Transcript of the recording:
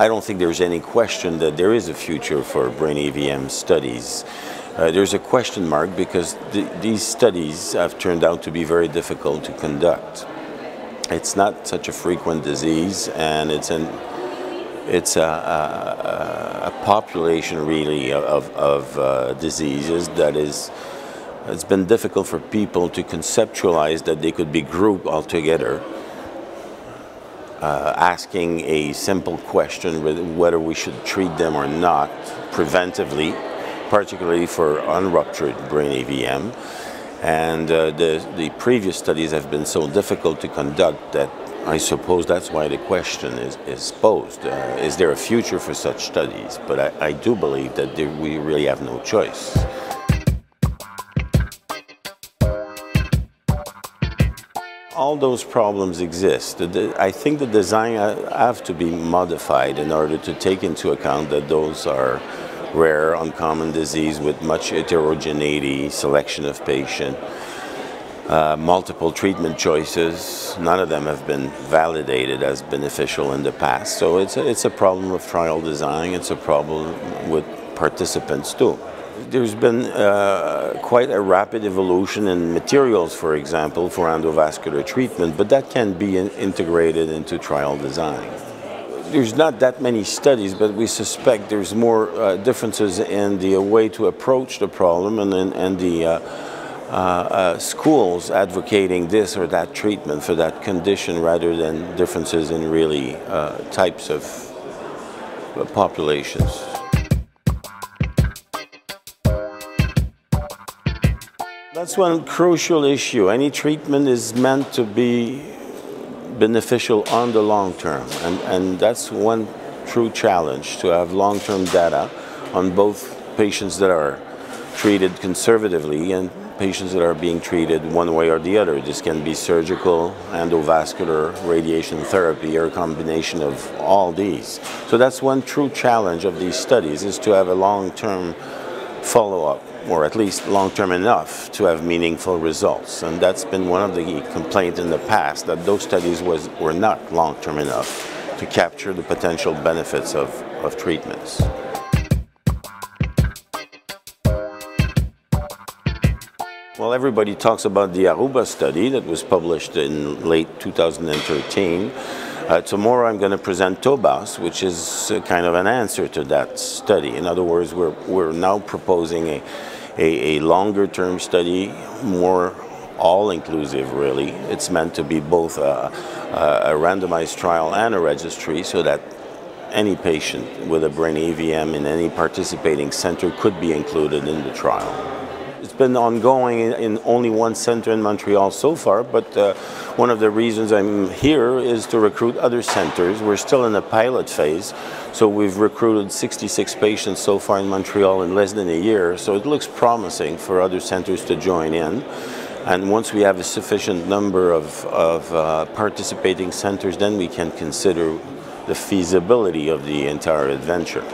I don't think there's any question that there is a future for brain AVM studies. Uh, there's a question mark because th these studies have turned out to be very difficult to conduct. It's not such a frequent disease, and it's an it's a, a, a population really of, of uh, diseases that is it's been difficult for people to conceptualize that they could be grouped all together uh, asking a simple question whether we should treat them or not preventively particularly for unruptured brain AVM and uh, the, the previous studies have been so difficult to conduct that I suppose that's why the question is, is posed. Uh, is there a future for such studies? But I, I do believe that there, we really have no choice. All those problems exist. I think the design have to be modified in order to take into account that those are rare, uncommon disease with much heterogeneity, selection of patient. Uh, multiple treatment choices. None of them have been validated as beneficial in the past. So it's a, it's a problem of trial design. It's a problem with participants too. There's been uh, quite a rapid evolution in materials, for example, for endovascular treatment, but that can be in integrated into trial design. There's not that many studies, but we suspect there's more uh, differences in the way to approach the problem and, and the uh, uh, uh, schools advocating this or that treatment for that condition rather than differences in really uh, types of populations. That's one crucial issue. Any treatment is meant to be beneficial on the long term, and, and that's one true challenge to have long-term data on both patients that are treated conservatively and patients that are being treated one way or the other. This can be surgical, endovascular, radiation therapy, or a combination of all these. So that's one true challenge of these studies, is to have a long-term follow-up, or at least long-term enough to have meaningful results. And that's been one of the complaints in the past, that those studies was, were not long-term enough to capture the potential benefits of, of treatments. Well, everybody talks about the Aruba study that was published in late 2013. Uh, tomorrow I'm going to present TOBAS, which is kind of an answer to that study. In other words, we're, we're now proposing a, a, a longer term study, more all-inclusive really. It's meant to be both a, a, randomized trial and a registry so that any patient with a brain AVM in any participating center could be included in the trial been ongoing in, in, only one center in Montreal so far, but uh, one of the reasons I'm here is to recruit other centers. We're still in the pilot phase, so we've recruited 66 patients so far in Montreal in less than a year, so it looks promising for other centers to join in. And once we have a sufficient number of, of uh, participating centers, then we can consider the feasibility of the entire adventure.